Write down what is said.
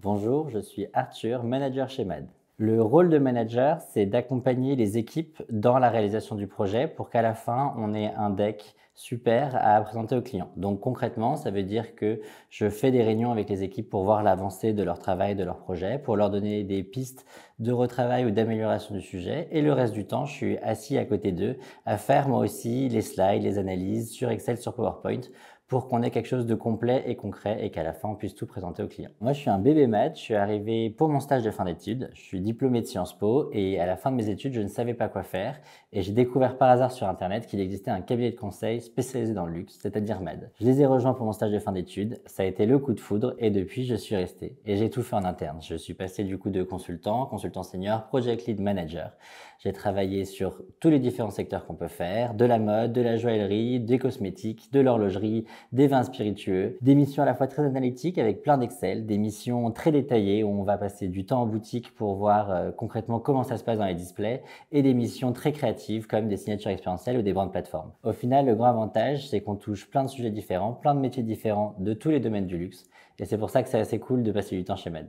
Bonjour, je suis Arthur, manager chez MAD. Le rôle de manager, c'est d'accompagner les équipes dans la réalisation du projet pour qu'à la fin, on ait un deck super à présenter aux clients. Donc concrètement, ça veut dire que je fais des réunions avec les équipes pour voir l'avancée de leur travail, de leur projet, pour leur donner des pistes de retravail ou d'amélioration du sujet. Et le reste du temps, je suis assis à côté d'eux à faire moi aussi les slides, les analyses sur Excel, sur PowerPoint pour qu'on ait quelque chose de complet et concret et qu'à la fin on puisse tout présenter au client. Moi je suis un bébé maths, je suis arrivé pour mon stage de fin d'études, je suis diplômé de Sciences Po et à la fin de mes études je ne savais pas quoi faire et j'ai découvert par hasard sur internet qu'il existait un cabinet de conseil spécialisé dans le luxe, c'est-à-dire MAD. Je les ai rejoints pour mon stage de fin d'études, ça a été le coup de foudre et depuis je suis resté et j'ai tout fait en interne. Je suis passé du coup de consultant, consultant senior, project lead manager. J'ai travaillé sur tous les différents secteurs qu'on peut faire, de la mode, de la joaillerie, des cosmétiques, de l'horlogerie, des vins spiritueux, des missions à la fois très analytiques avec plein d'Excel, des missions très détaillées où on va passer du temps en boutique pour voir euh, concrètement comment ça se passe dans les displays et des missions très créatives comme des signatures expérientielles ou des grandes plateformes. Au final, le grand avantage, c'est qu'on touche plein de sujets différents, plein de métiers différents de tous les domaines du luxe et c'est pour ça que c'est assez cool de passer du temps chez Med.